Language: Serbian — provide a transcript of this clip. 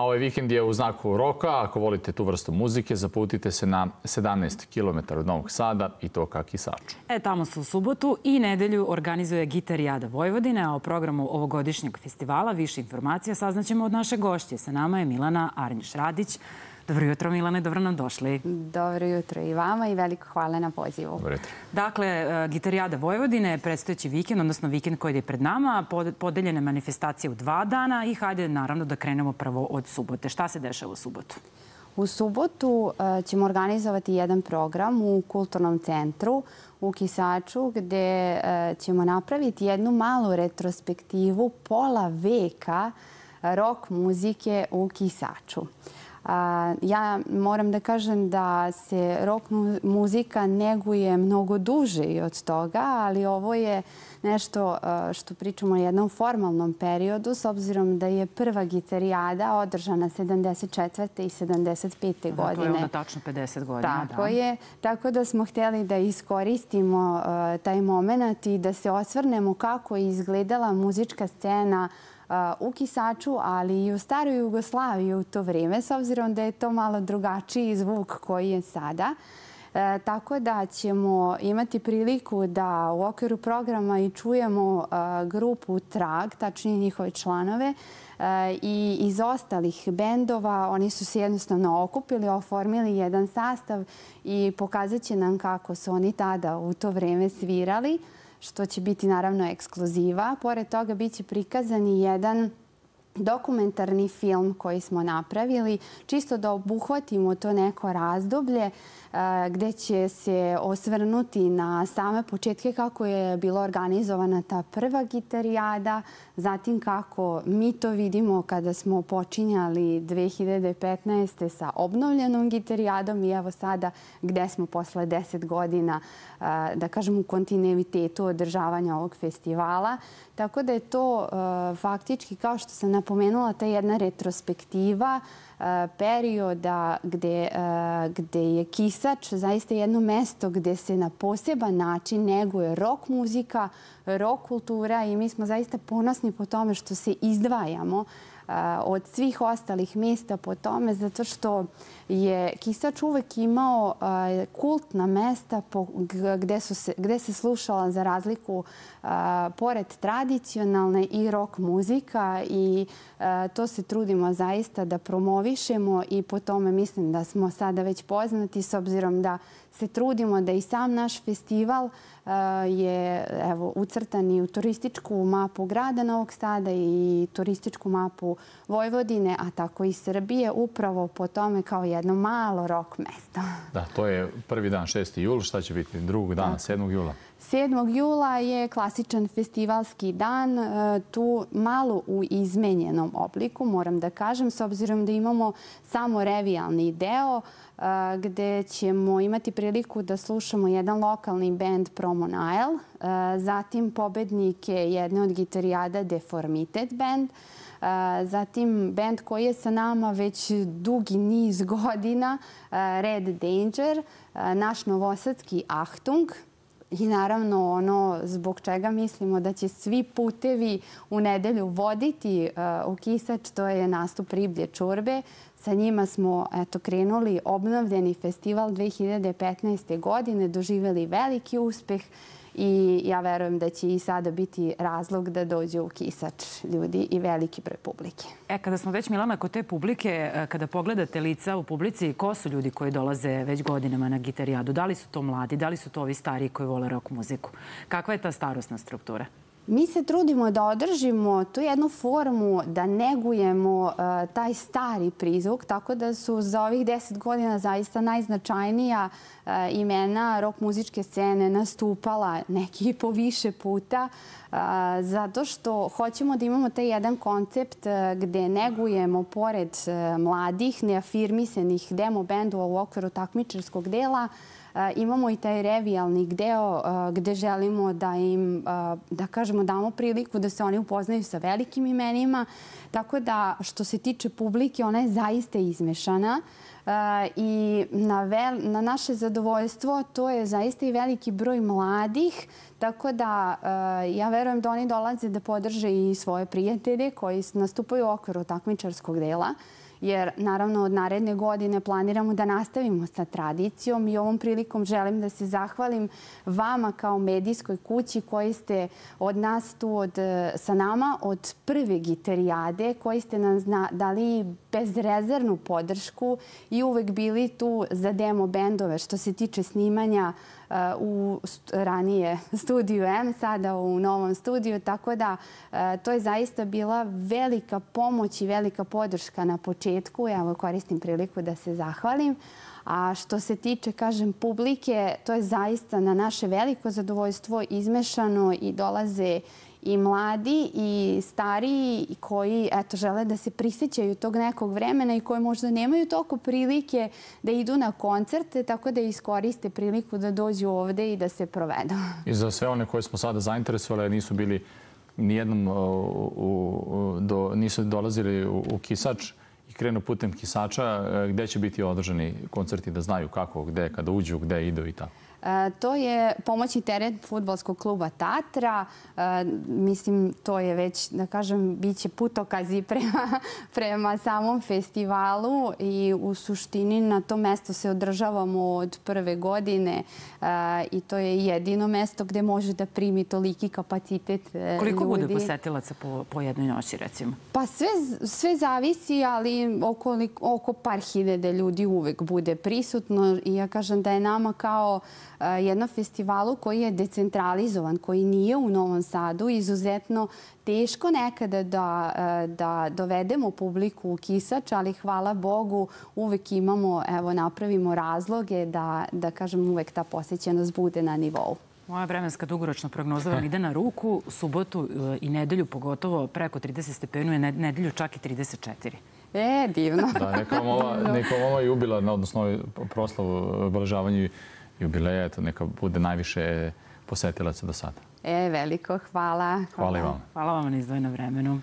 A ovaj vikend je u znaku roka. Ako volite tu vrstu muzike, zaputite se na 17 km od Novog Sada i to ka Kisaču. E, tamo se u subotu i nedelju organizuje Gitarijada Vojvodine, a o programu ovogodišnjeg festivala više informacija saznaćemo od naše gošće. Sa nama je Milana Arnjiš-Radić, Dobro jutro, Milane, dobro nam došli. Dobro jutro i vama i veliko hvala na pozivu. Dobro jutro. Dakle, e, Gitarijada Vojvodine, predstojeći vikend, odnosno vikend koji je pred nama, podeljene manifestacije u dva dana i hajde naravno da krenemo prvo od subote. Šta se dešava u subotu? U subotu e, ćemo organizovati jedan program u Kulturnom centru u Kisaču gde e, ćemo napraviti jednu malu retrospektivu pola veka rock muzike u Kisaču. Ja moram da kažem da se rock muzika neguje mnogo duže i od toga, ali ovo je nešto što pričamo o jednom formalnom periodu, s obzirom da je prva gitarijada održana 74. i 75. godine. To je onda tačno 50 godina. Tako da. je. Tako da smo hteli da iskoristimo taj moment i da se osvrnemo kako je izgledala muzička scena u Kisaču, ali i u staroj Jugoslaviji u to vreme, s obzirom da je to malo drugačiji zvuk koji je sada. E, tako da ćemo imati priliku da u okviru programa i čujemo e, grupu Trag, tačnije njihove članove, e, i iz ostalih bendova. Oni su se jednostavno okupili, oformili jedan sastav i pokazat će nam kako su oni tada u to vreme svirali što će biti naravno ekskluziva. Pored toga biće prikazan i jedan dokumentarni film koji smo napravili, čisto da obuhvatimo to neko razdoblje gde će se osvrnuti na same početke kako je bila organizovana ta prva gitarijada, zatim kako mi to vidimo kada smo počinjali 2015. sa obnovljenom gitarijadom i evo sada gde smo posle 10 godina, da kažem, u kontinuitetu održavanja ovog festivala. Tako da je to faktički, kao što sam napomenula, ta jedna retrospektiva perioda gde, gde je Kisač zaista jedno mesto gde se na poseban način neguje rock muzika, rock kultura i mi smo zaista ponosni po tome što se izdvajamo od svih ostalih mesta po tome zato što je Kisač uvek imao kultna mesta gde, su se, se slušala za razliku pored tradicionalne i rock muzika i to se trudimo zaista da promovišemo i po tome mislim da smo sada već poznati s obzirom da se trudimo da i sam naš festival je evo, ucrtan i u turističku mapu grada Novog Sada i turističku mapu Vojvodine, a tako i Srbije, upravo po tome kao jedno malo rock mesto. Da, to je prvi dan 6. jul. Šta će biti drugog dana, 7. jula? 7. jula je klasičan festivalski dan, e, tu malo u izmenjenom obliku, moram da kažem, s obzirom da imamo samo revijalni deo, e, gde ćemo imati priliku da slušamo jedan lokalni band Promo Nile, e, zatim pobednike jedne od gitarijada Deformited Band, zatim band koji je sa nama već dugi niz godina, Red Danger, naš novosadski Achtung, i naravno ono zbog čega mislimo da će svi putevi u nedelju voditi u Kisač, to je nastup Riblje čurbe. Sa njima smo eto, krenuli obnovljeni festival 2015. godine, doživeli veliki uspeh i ja verujem da će i sada biti razlog da dođe u kisač ljudi i veliki broj publike. E, kada smo već, Milana, kod te publike, e, kada pogledate lica u publici, ko su ljudi koji dolaze već godinama na gitarijadu? Da li su to mladi, da li su to ovi stariji koji vole rock muziku? Kakva je ta starostna struktura? Mi se trudimo da održimo tu jednu formu, da negujemo uh, taj stari prizvuk, tako da su za ovih deset godina zaista najznačajnija uh, imena rock muzičke scene nastupala neki i po više puta, uh, zato što hoćemo da imamo taj jedan koncept gde negujemo pored mladih, neafirmisenih demo bendova u okviru takmičarskog dela, imamo i taj revijalni deo gde želimo da im, da kažemo, damo priliku da se oni upoznaju sa velikim imenima. Tako da, što se tiče publike, ona je zaista izmešana i na, vel, na naše zadovoljstvo to je zaista i veliki broj mladih, tako da ja verujem da oni dolaze da podrže i svoje prijatelje koji nastupaju u okviru takmičarskog dela jer naravno od naredne godine planiramo da nastavimo sa tradicijom i ovom prilikom želim da se zahvalim vama kao medijskoj kući koji ste od nas tu od, sa nama od prve gitarijade koji ste nam zna, dali bezrezervnu podršku i uvek bili tu za demo bendove što se tiče snimanja u ranije studiju M, sada u novom studiju, tako da uh, to je zaista bila velika pomoć i velika podrška na početku. Evo koristim priliku da se zahvalim. A što se tiče, kažem, publike, to je zaista na naše veliko zadovoljstvo izmešano i dolaze i mladi i stariji koji eto, žele da se prisjećaju tog nekog vremena i koji možda nemaju toliko prilike da idu na koncerte, tako da iskoriste priliku da dođu ovde i da se provedu. I za sve one koje smo sada zainteresovali, nisu bili nijednom u, u, do, nisu dolazili u, u Kisač i krenu putem Kisača, e, gde će biti održani koncerti da znaju kako, gde, kada uđu, gde idu i tako? E, to je pomoćni teren futbolskog kluba Tatra. E, mislim, to je već, da kažem, biće putokazi prema, prema samom festivalu i u suštini na to mesto se održavamo od prve godine e, i to je jedino mesto gde može da primi toliki kapacitet Koliko ljudi. bude posetilaca po, po jednoj noći, recimo? Pa sve, sve zavisi, ali oko, oko par hiljade ljudi uvek bude prisutno i ja kažem da je nama kao jednom festivalu koji je decentralizovan, koji nije u Novom Sadu, izuzetno teško nekada da, da dovedemo publiku u Kisač, ali hvala Bogu uvek imamo, evo, napravimo razloge da, da kažem, uvek ta posjećenost bude na nivou. Moja vremenska dugoročna prognoza vam ide na ruku. Subotu e, i nedelju pogotovo preko 30 stepenu je nedelju čak i 34. E, divno. Da, neka vam ova, neka vam ova jubilarna, odnosno proslavu obeležavanju jubileja, eto, neka bude najviše posetilaca do sada. E, veliko hvala. Hvala, hvala i vam. Hvala vam na izdvojeno vremenu.